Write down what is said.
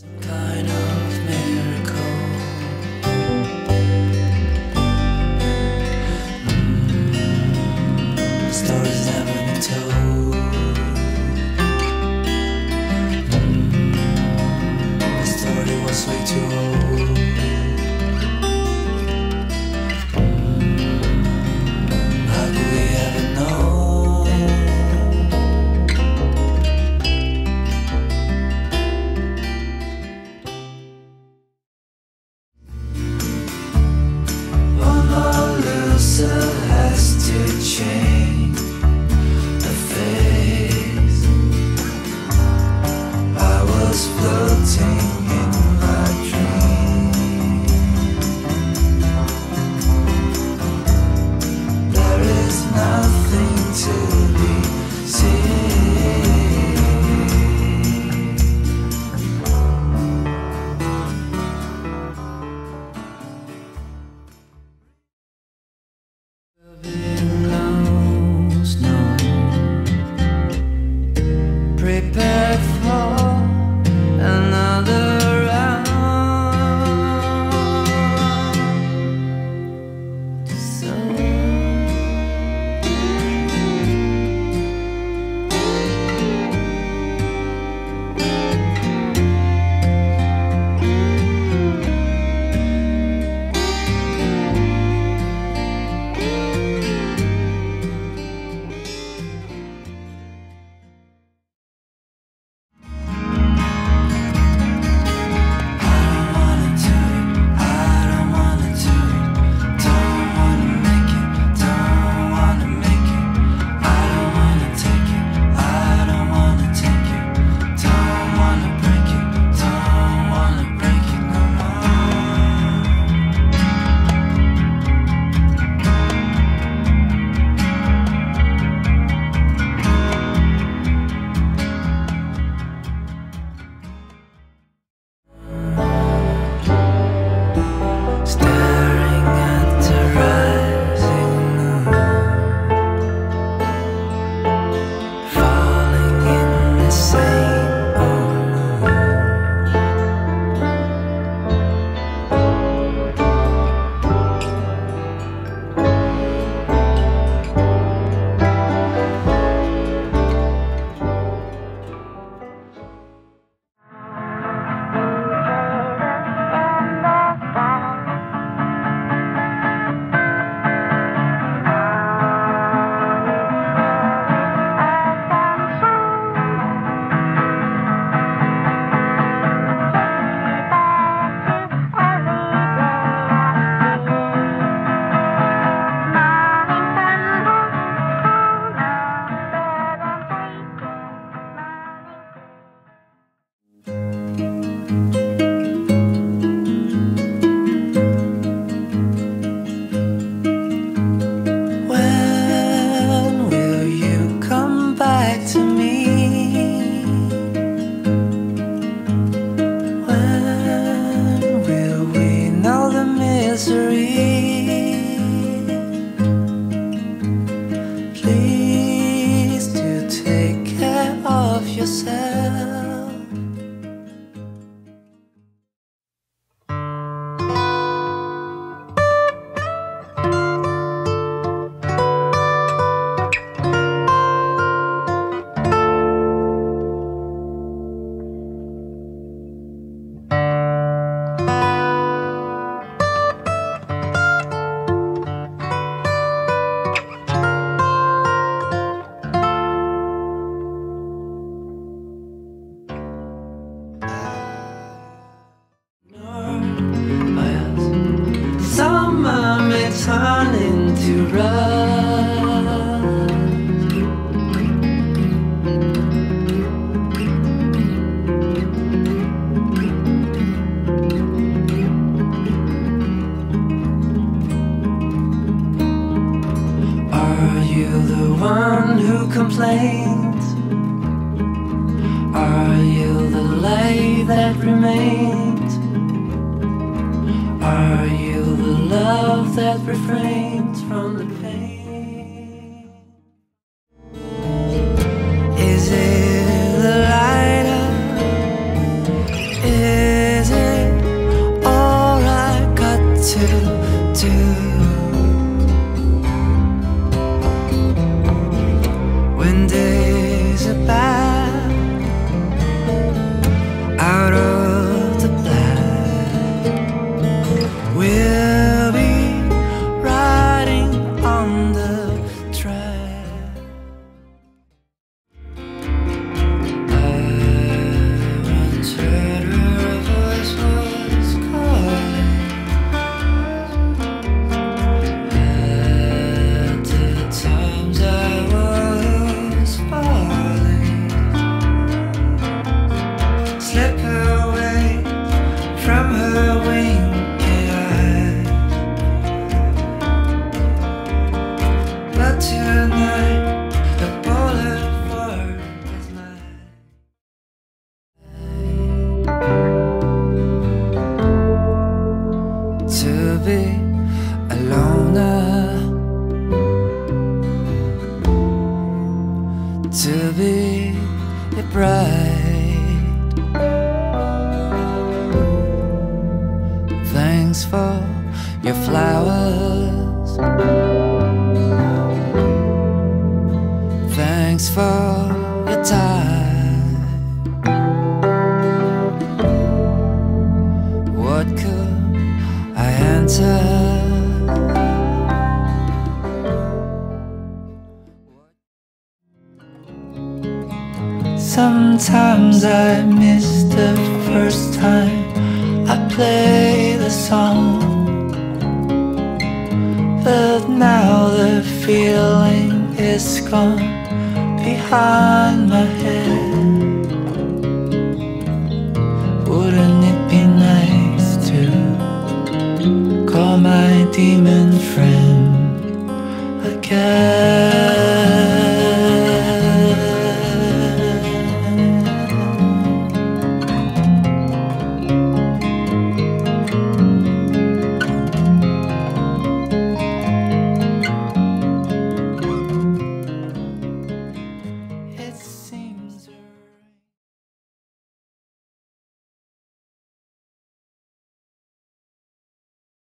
Thanks. that remained? Are you the love that refrains from the pain? To be a bride. Thanks for your flowers. Thanks for your time. Sometimes I miss the first time I play the song. But now the feeling is gone behind my head. Wouldn't it be nice to call my demon friend again?